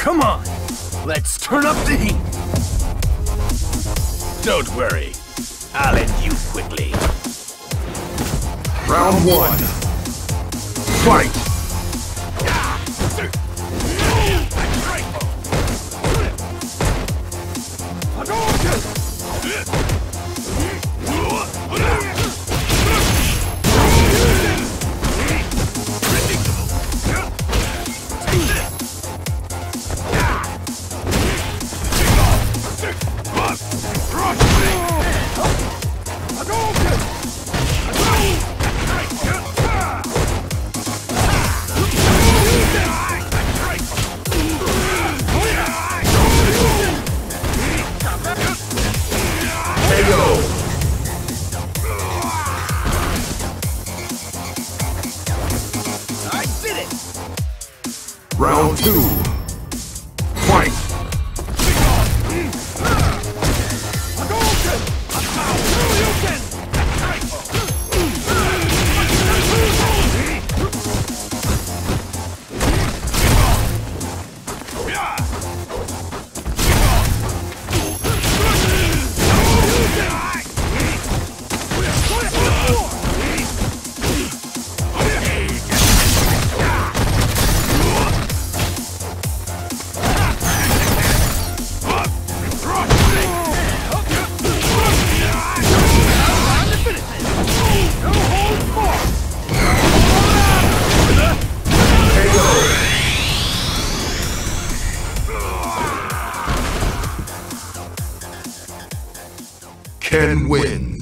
Come on, let's turn up the heat. Don't worry, I'll end you quickly. Round one. Fight! I did it! Round two. can win.